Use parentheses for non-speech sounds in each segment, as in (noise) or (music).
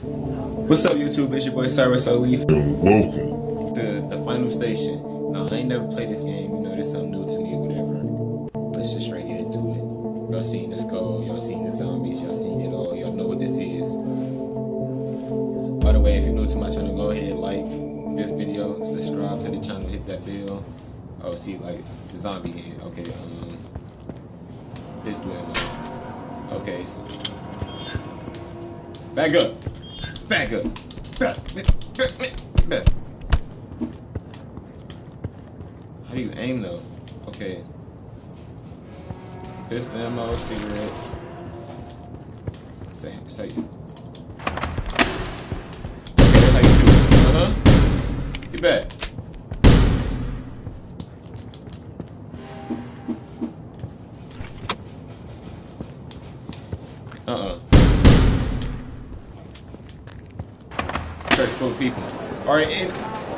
What's up, YouTube? It's your boy Cyrus O'Leaf. Welcome. To the final station. Now, I ain't never played this game. You know, this something new to me or whatever. Let's just straight get into it. Y'all seen the skull. Y'all seen the zombies. Y'all seen it all. Y'all know what this is. By the way, if you're new to my channel, go ahead like this video, subscribe to the channel, hit that bell. Oh, see, like it's a zombie game. Okay, um, this dude. Okay, so back up, back up, back, back, back. How do you aim though? Okay. Pistol ammo, cigarettes. Say, say. Okay, that's how you shoot. Uh huh. Get back.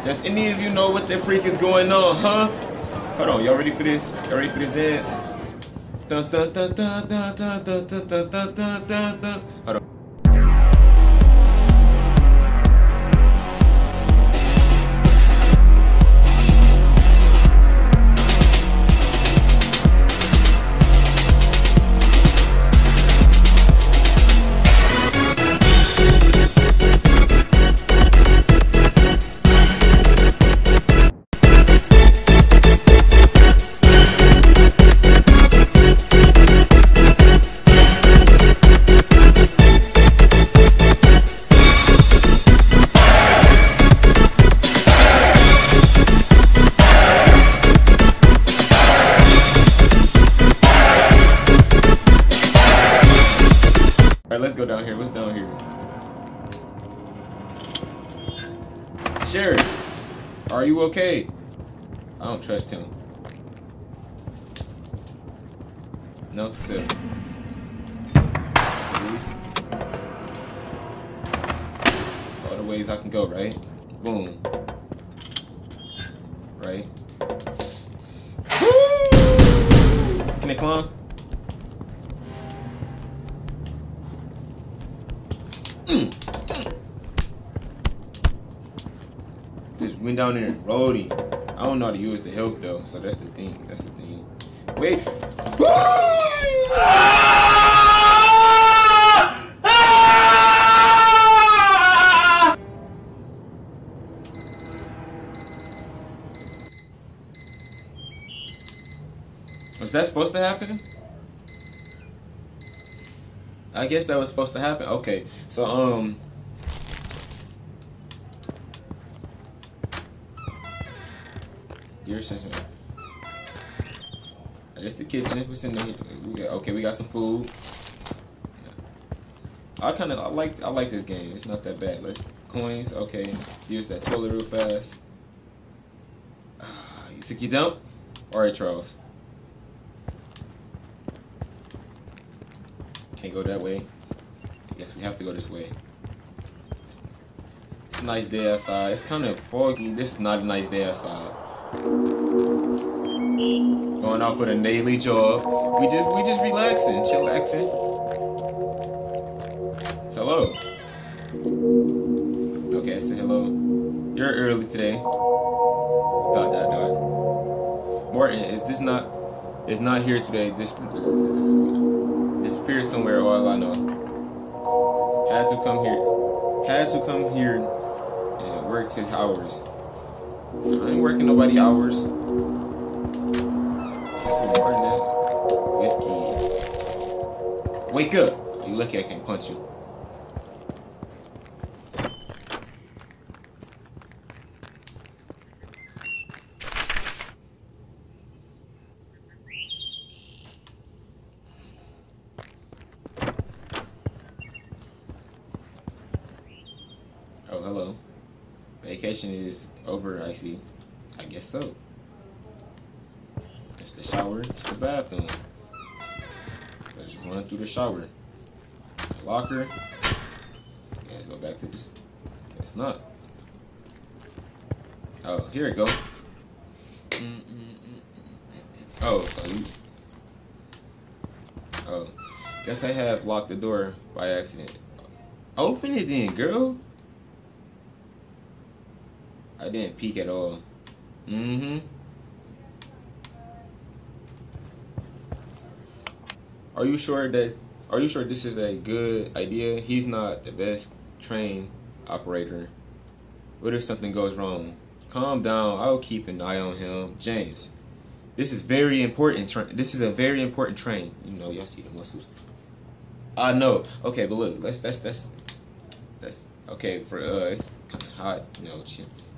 Does any of you know what the freak is going on, huh? Hold on, y'all ready for this? Y'all ready for this dance? Hold on. Okay? I don't trust him. No, sir. All the ways I can go, right? Boom. Right? Can they climb? Down there rode him. I don't know how to use the health though, so that's the thing. That's the thing. Wait. Was that supposed to happen? I guess that was supposed to happen. Okay, so um, dear sister, it's the kitchen. What's in there? Okay. We got some food. I kind of I like I like this game. It's not that bad. Let's coins. Okay, use that toilet real fast. Uh, you took your dump. All right, Charles. Can't go that way. I guess we have to go this way. It's a nice day outside. It's kind of foggy. This is not a nice day outside. Going off with a daily job. We just we just relaxing, chillaxing. Hello. Okay, I said hello. You're early today. Dot dot dot. Morton, is this not is not here today. This disappeared somewhere, all I know. Had to come here. Had to come here and worked his hours. I ain't working nobody hours. Wake up. You lucky I can't punch you. Oh, hello. Vacation is over, I see. I guess so. It's the shower, it's the bathroom. Run through the shower. Locker. Let's go back to this. It's not. Oh, here it go. Oh, so you. Oh, guess I have locked the door by accident. Open it then, girl. I didn't peek at all. Mm-hmm. Are you sure that are you sure this is a good idea? He's not the best train operator. What if something goes wrong? Calm down. I'll keep an eye on him. James, this is very important. Tra- this is a very important train. You know, y'all see the muscles. I know. Okay, but look, let's that's that's that's okay for uh kind of hot. You know,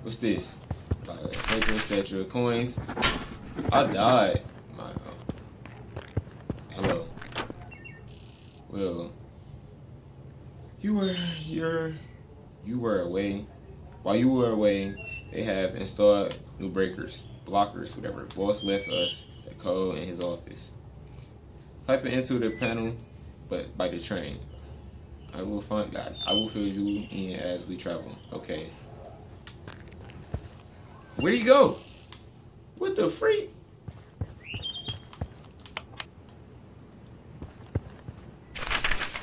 what's this? Uh, etc. Coins. I died. My uh, hello. Well, you were you're you were away. While you were away, they have installed new breakers, blockers, whatever. Boss left us the code in his office. Type it into the panel, but by the train. I will find God. I will fill you in as we travel. Okay. Where do you go? What the freak?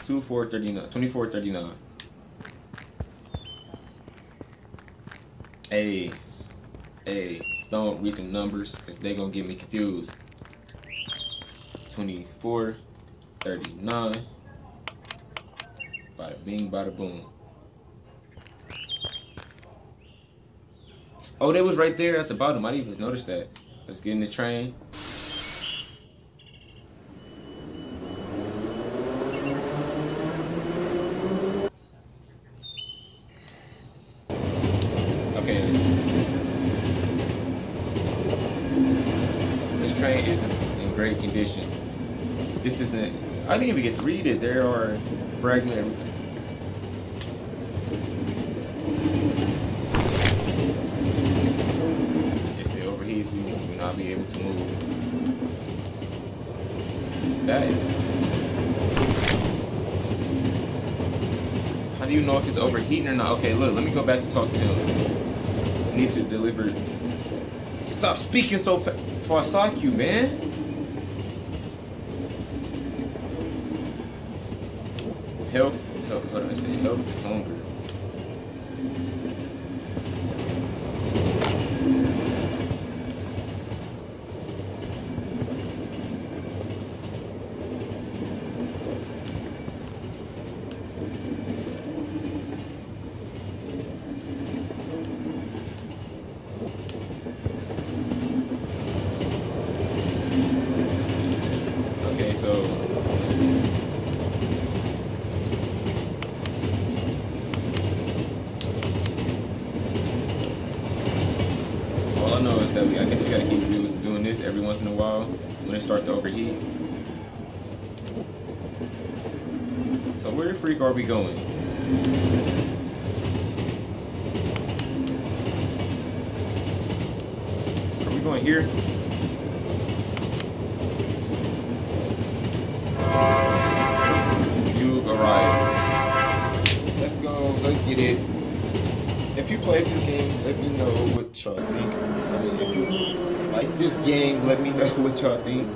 Two four thirty nine. Twenty four thirty nine. Hey, hey, don't read the numbers because they gonna get me confused. 24, 39. Bada bing, bada boom. Oh, they was right there at the bottom. I didn't even notice that. Let's get in the train. Okay. This train is in great condition. This isn't. Get to read it. There are fragments. If it overheats, we will not be able to move. That is. How do you know if it's overheating or not? Okay, look, let me go back to talk to him. I need to deliver. Stop speaking so fast before I sock you, man. Health, health, hold on, I said health hunger. Okay, so I know is that we, I guess we gotta keep doing this every once in a while when it starts to overheat. So where the freak are we going? Are we going here? You arrived. Let's go. Let's get it. If you played this game, let me know what y'all think. I mean, if you like this game, let me know (laughs) what y'all think.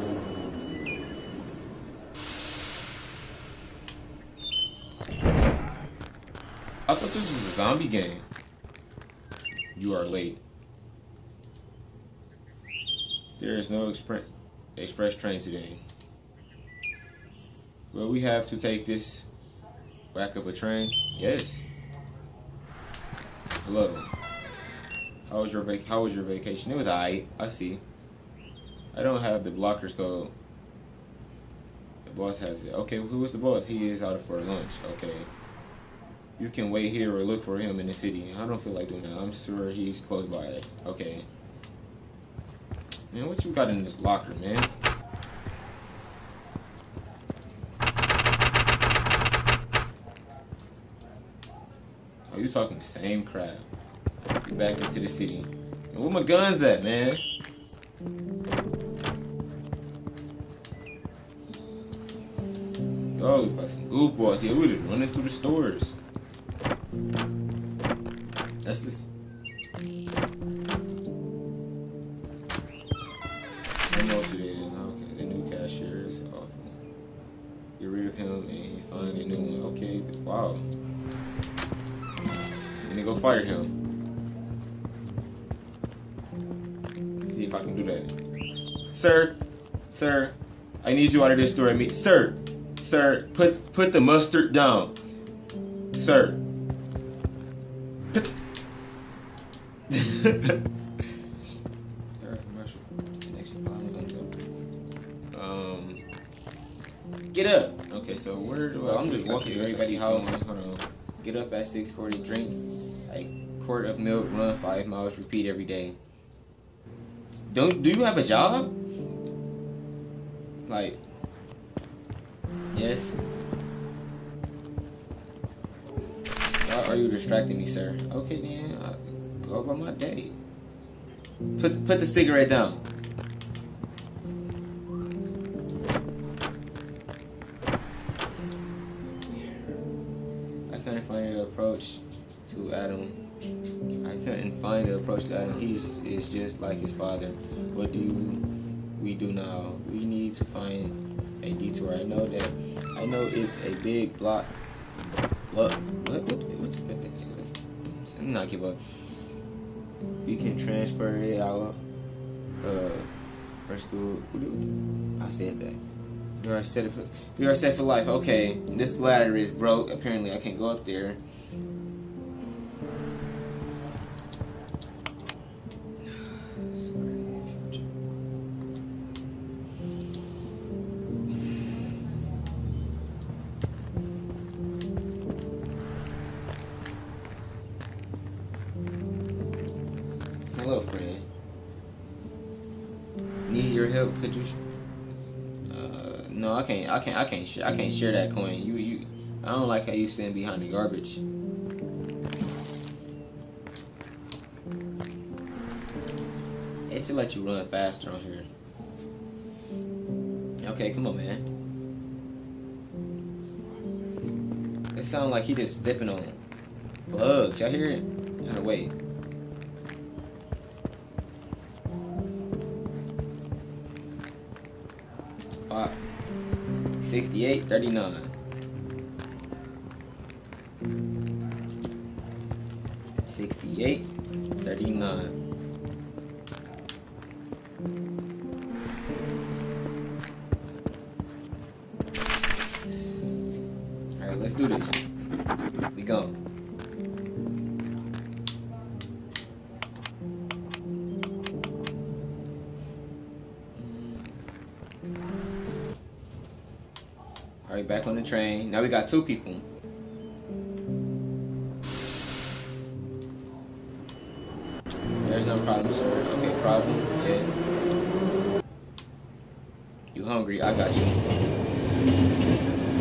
I thought this was a zombie game. You are late. There is no expre- express train today. Well, we have to take this back of a train. Yes. Hello. How was your vac- How was your vacation? It was alright. I see. I don't have the blockers code. The boss has it. Okay, who is the boss? He is out for lunch. Okay. You can wait here or look for him in the city. I don't feel like doing that. I'm sure he's close by. Okay. Man, what you got in this locker, man? Oh, you talking the same crap. Back into the city. Where my guns at, man? Oh, we got some goofballs here. We just running through the stores. That's this. I need you out of this store. I mean, sir, sir, put put the mustard down. Sir. Put- um, (laughs) get up. Okay, so where do I? I'm just walking to everybody's house. Hold on. Get up at 6:40. Drink a quart of milk. Run five miles. Repeat every day. Don't do you have a job? Like, yes. Why are you distracting me, sir? Okay, then I go about my day. Put put the cigarette down. I couldn't find the approach to Adam. I couldn't find the approach to Adam. He's is just like his father. What do we do now? We need to find a detour. I know that. I know it's a big block. What? What? What? What? what, I'm not give up. We can transfer it out. Uh, first to I said that. We are set for we are set for life. Okay, this ladder is broke. Apparently, I can't go up there. Hello, friend. Need your help? Could you? Uh, no, I can't. I can't. I can't. I can't share that coin. You, you. I don't like how you stand behind the garbage. It should let you run faster on here. Okay, come on, man. It sounds like he just stepping on bugs. Y'all hear it? Gotta wait. Five, 68, 39. Sixty-eight, thirty-nine. All right, let's do this. We go. All right, back on the train. Now we got two people. There's no problem, sir. Okay, problem? Yes. You hungry? I got you.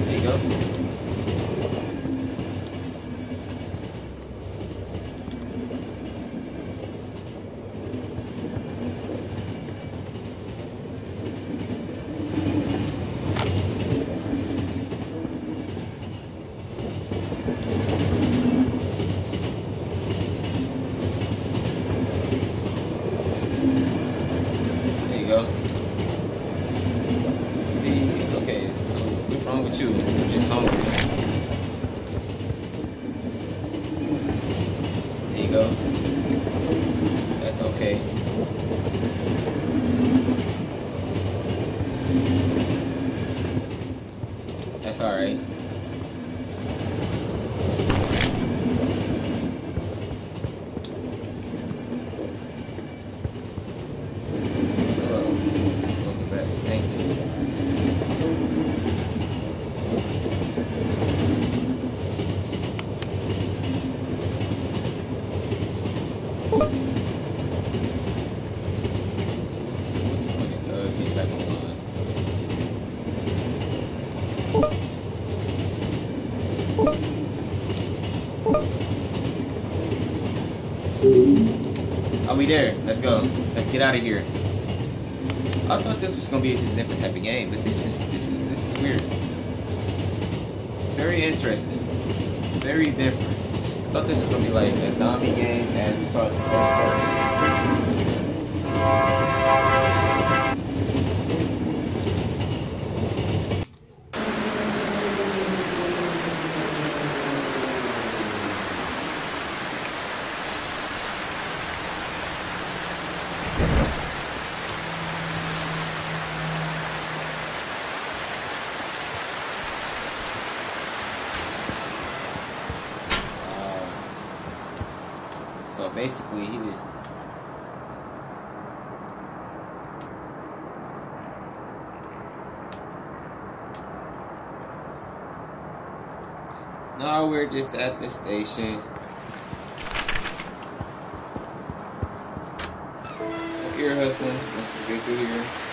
There you go. There you go. See, okay, so what's wrong with you? You're just hungry. There you go. That's okay. That's alright. Hello. Welcome back. Thank you. What's this one? Uh, get back online. Are we there? Let's go. Let's get out of here. I thought this was gonna be a different type of game, but this is this is this is weird. Very interesting. Very different. I thought this was gonna be like a zombie game as we saw the first part. Basically, he was. Now we're just at the station. Ear hustling. Let's just get through here.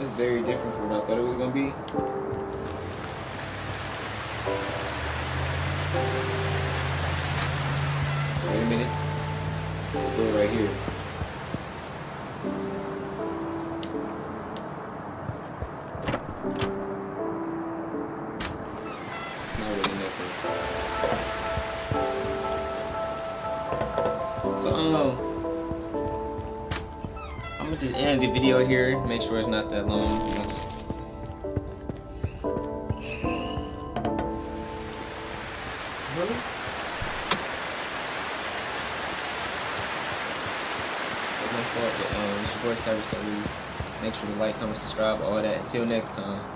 It's very different from what I thought it was gonna be. Wait a minute. Go right here. Here. Make sure it's not that long. Really? That's my fault, but um, it's your boy Service, so make sure to like, comment, subscribe, all that. Until next time.